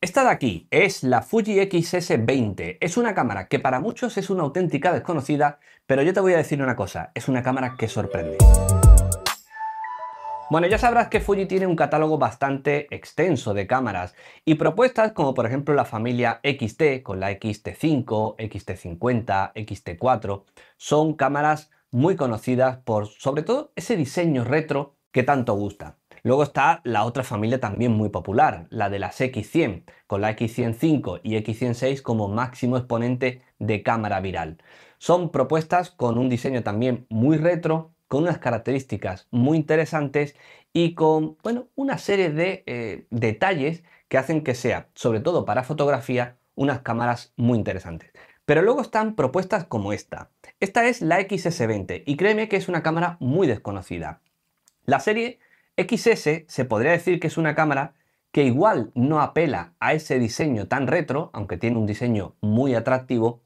Esta de aquí es la Fuji XS20. Es una cámara que para muchos es una auténtica desconocida, pero yo te voy a decir una cosa, es una cámara que sorprende. Bueno, ya sabrás que Fuji tiene un catálogo bastante extenso de cámaras y propuestas como por ejemplo la familia XT con la XT5, XT50, XT4, son cámaras muy conocidas por sobre todo ese diseño retro que tanto gusta. Luego está la otra familia también muy popular, la de las X100, con la X105 y X106 como máximo exponente de cámara viral. Son propuestas con un diseño también muy retro, con unas características muy interesantes y con bueno, una serie de eh, detalles que hacen que sea, sobre todo para fotografía, unas cámaras muy interesantes. Pero luego están propuestas como esta. Esta es la XS20 y créeme que es una cámara muy desconocida. La serie XS se podría decir que es una cámara que igual no apela a ese diseño tan retro, aunque tiene un diseño muy atractivo,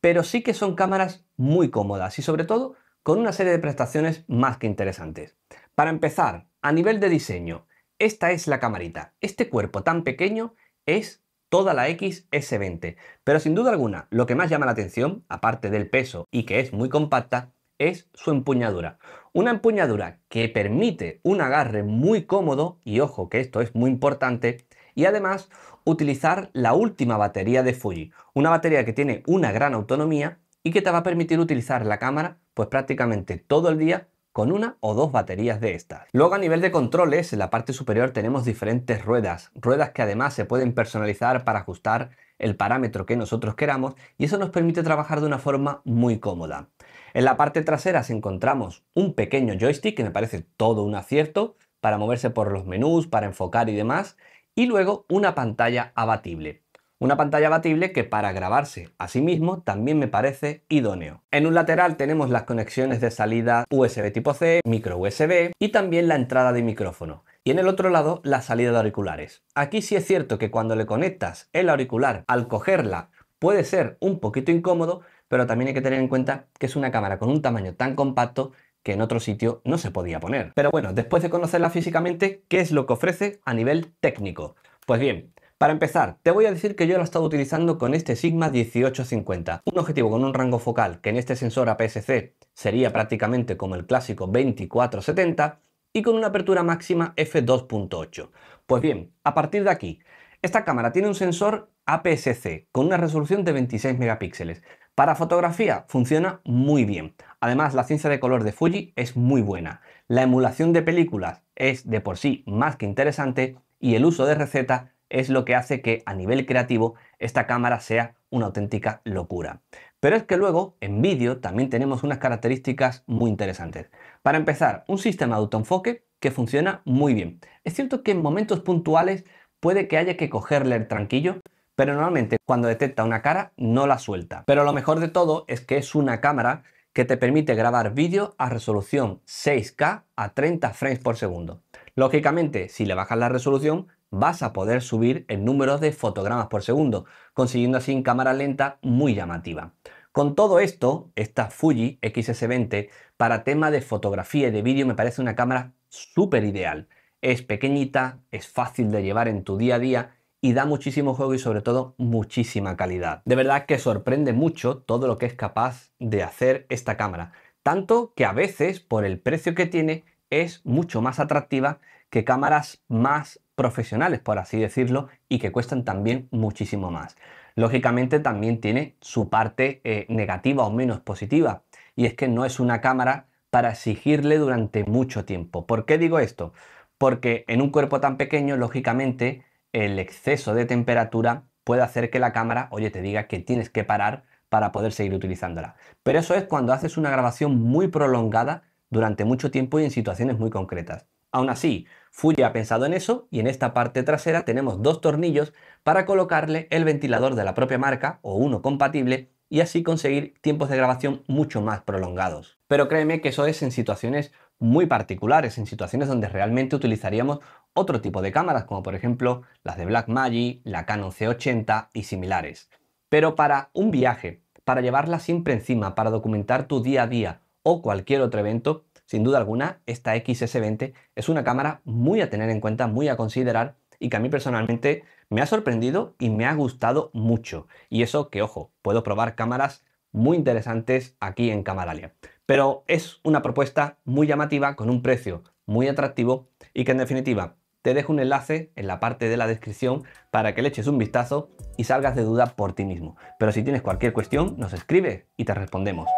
pero sí que son cámaras muy cómodas y sobre todo con una serie de prestaciones más que interesantes. Para empezar, a nivel de diseño, esta es la camarita. Este cuerpo tan pequeño es toda la XS20, pero sin duda alguna lo que más llama la atención, aparte del peso y que es muy compacta, es su empuñadura. Una empuñadura que permite un agarre muy cómodo, y ojo que esto es muy importante, y además utilizar la última batería de Fuji, una batería que tiene una gran autonomía y que te va a permitir utilizar la cámara pues prácticamente todo el día con una o dos baterías de estas. Luego a nivel de controles, en la parte superior tenemos diferentes ruedas, ruedas que además se pueden personalizar para ajustar el parámetro que nosotros queramos y eso nos permite trabajar de una forma muy cómoda. En la parte trasera encontramos un pequeño joystick que me parece todo un acierto para moverse por los menús, para enfocar y demás, y luego una pantalla abatible. Una pantalla abatible que para grabarse a sí mismo también me parece idóneo. En un lateral tenemos las conexiones de salida USB tipo C, micro USB y también la entrada de micrófono. Y en el otro lado la salida de auriculares. Aquí sí es cierto que cuando le conectas el auricular al cogerla puede ser un poquito incómodo, pero también hay que tener en cuenta que es una cámara con un tamaño tan compacto que en otro sitio no se podía poner. Pero bueno, después de conocerla físicamente, ¿qué es lo que ofrece a nivel técnico? Pues bien, para empezar, te voy a decir que yo lo he estado utilizando con este Sigma 1850, un objetivo con un rango focal que en este sensor APS-C sería prácticamente como el clásico 24-70 y con una apertura máxima f2.8. Pues bien, a partir de aquí, esta cámara tiene un sensor APS-C con una resolución de 26 megapíxeles, para fotografía funciona muy bien. Además, la ciencia de color de Fuji es muy buena. La emulación de películas es de por sí más que interesante y el uso de receta es lo que hace que a nivel creativo esta cámara sea una auténtica locura. Pero es que luego en vídeo también tenemos unas características muy interesantes. Para empezar, un sistema de autoenfoque que funciona muy bien. Es cierto que en momentos puntuales puede que haya que cogerle el tranquillo, pero normalmente cuando detecta una cara no la suelta. Pero lo mejor de todo es que es una cámara que te permite grabar vídeo a resolución 6K a 30 frames por segundo. Lógicamente, si le bajas la resolución, vas a poder subir el número de fotogramas por segundo, consiguiendo así cámara lenta muy llamativa. Con todo esto, esta Fuji XS20 para tema de fotografía y de vídeo me parece una cámara súper ideal. Es pequeñita, es fácil de llevar en tu día a día y da muchísimo juego y sobre todo muchísima calidad. De verdad que sorprende mucho todo lo que es capaz de hacer esta cámara. Tanto que a veces, por el precio que tiene, es mucho más atractiva que cámaras más profesionales, por así decirlo, y que cuestan también muchísimo más. Lógicamente también tiene su parte eh, negativa o menos positiva, y es que no es una cámara para exigirle durante mucho tiempo. ¿Por qué digo esto? Porque en un cuerpo tan pequeño, lógicamente, el exceso de temperatura puede hacer que la cámara, oye, te diga que tienes que parar para poder seguir utilizándola. Pero eso es cuando haces una grabación muy prolongada durante mucho tiempo y en situaciones muy concretas. Aún así, Fuji ha pensado en eso y en esta parte trasera tenemos dos tornillos para colocarle el ventilador de la propia marca o uno compatible y así conseguir tiempos de grabación mucho más prolongados. Pero créeme que eso es en situaciones muy particulares, en situaciones donde realmente utilizaríamos otro tipo de cámaras, como por ejemplo las de Blackmagic, la Canon C80 y similares. Pero para un viaje, para llevarla siempre encima, para documentar tu día a día o cualquier otro evento, sin duda alguna, esta XS20 es una cámara muy a tener en cuenta, muy a considerar y que a mí personalmente me ha sorprendido y me ha gustado mucho. Y eso que, ojo, puedo probar cámaras muy interesantes aquí en Camaralia. Pero es una propuesta muy llamativa con un precio muy atractivo y que en definitiva te dejo un enlace en la parte de la descripción para que le eches un vistazo y salgas de duda por ti mismo. Pero si tienes cualquier cuestión, nos escribe y te respondemos.